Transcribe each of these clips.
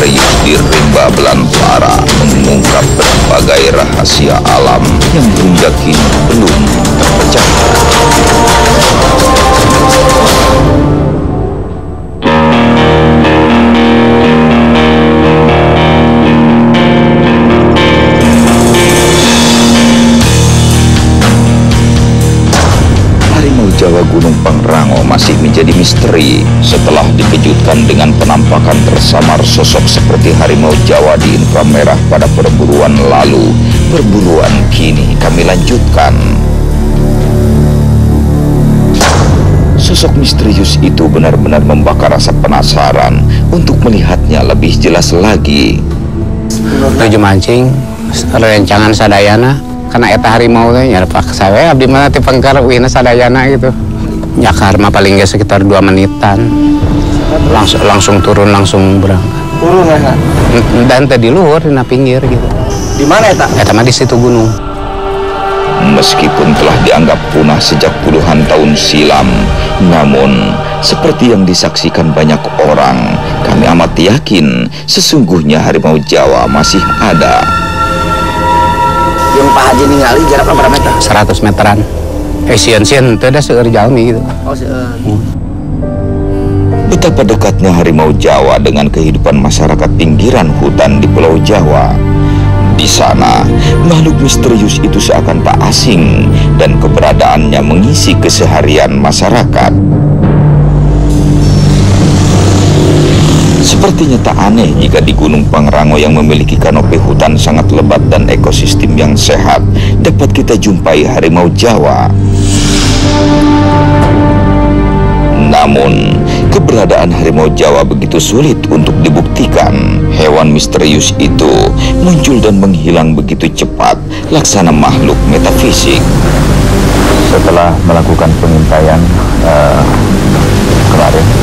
serius di rimba belantara mengungkap berbagai rahasia alam yang hingga kini belum terpecahkan. Jawa Gunung Pangrango masih menjadi misteri setelah dikejutkan dengan penampakan tersamar sosok seperti harimau Jawa di infra merah pada perburuan lalu. Perburuan kini kami lanjutkan. Sosok misterius itu benar-benar membakar rasa penasaran untuk melihatnya lebih jelas lagi. tujuh mancing rencangan sadayana karena eta harimau teh nya pak saya abdi mana teh pengkar wihna sadayana gitu. Nyakar mah paling nggak sekitar dua menitan. Langsung langsung turun langsung berangkat turun ya dan teh di luhur di pinggir gitu. Di mana ya tak eta mah di situ gunung. Meskipun telah dianggap punah sejak puluhan tahun silam, namun seperti yang disaksikan banyak orang, kami amat yakin sesungguhnya harimau Jawa masih ada. Yang Pak Haji ningali jarak berapa meter 100 meteran eh sieun sieun teh da seueur jalmi gitu oh se Betapa dekatnya harimau Jawa dengan kehidupan masyarakat pinggiran hutan di Pulau Jawa. Di sana, makhluk misterius itu seakan tak asing dan keberadaannya mengisi keseharian masyarakat. Sepertinya tak aneh jika di Gunung Pangrango yang memiliki kanopi hutan sangat lebat dan ekosistem yang sehat dapat kita jumpai harimau Jawa. Namun, keberadaan harimau Jawa begitu sulit untuk dibuktikan. Hewan misterius itu muncul dan menghilang begitu cepat, laksana makhluk metafisik. Setelah melakukan pengintaian eh, kemarin,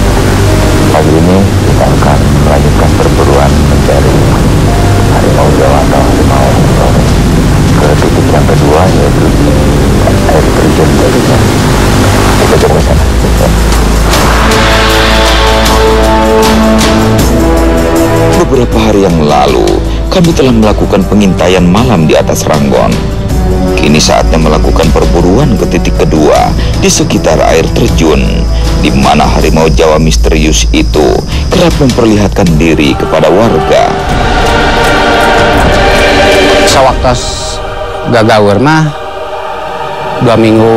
Beberapa hari yang lalu, kami telah melakukan pengintaian malam di atas Ranggon. Kini saatnya melakukan perburuan ke titik kedua di sekitar air terjun, di mana harimau Jawa misterius itu kerap memperlihatkan diri kepada warga. sawaktos gagaur mah dua minggu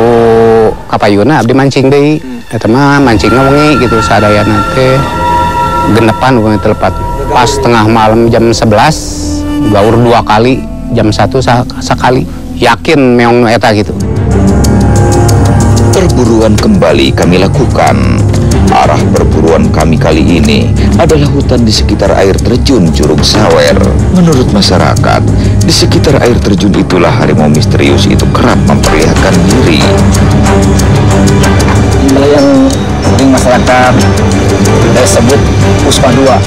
kapayuna abdi mancing deui eta mah mancingna wengi gitu sadayana teh genepan wengi telepat pas tengah malam jam 11 gaur dua kali jam satu sa- sekali yakin meong eta gitu Perburuan kembali kami lakukan. Arah perburuan kami kali ini adalah hutan di sekitar air terjun Curug Sawer. Menurut masyarakat, di sekitar air terjun itulah harimau misterius itu kerap memperlihatkan diri. Kalau yang sering masyarakat kita sebut puspa dua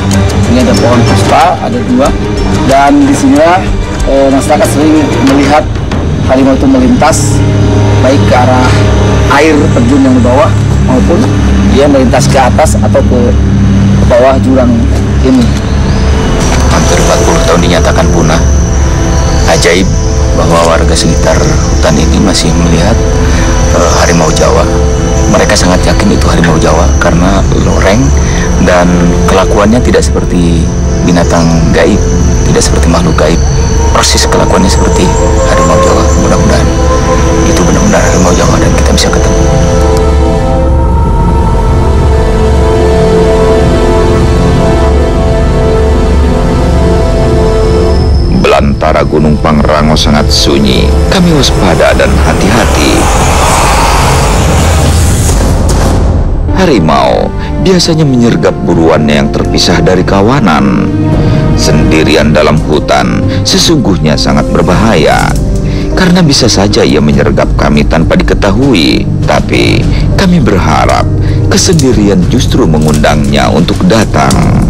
ini ada pohon puspa ada dua dan di sinilah eh, masyarakat sering melihat harimau itu melintas baik ke arah air terjun yang di bawah maupun dia melintas ke atas atau ke, ke bawah jurang ini Hampir 40 tahun dinyatakan punah. Ajaib bahwa warga sekitar hutan ini masih melihat eh, harimau Jawa. Yakin itu harimau Jawa karena loreng dan kelakuannya tidak seperti binatang gaib, tidak seperti makhluk gaib. Persis kelakuannya seperti harimau Jawa. Mudah-mudahan itu benar-benar harimau Jawa dan kita bisa ketemu. Belantara Gunung Pangrango sangat sunyi. Kami waspada dan hati-hati. Harimau biasanya menyergap buruannya yang terpisah dari kawanan. Sendirian dalam hutan sesungguhnya sangat berbahaya. Karena bisa saja ia menyergap kami tanpa diketahui. Tapi kami berharap kesendirian justru mengundangnya untuk datang.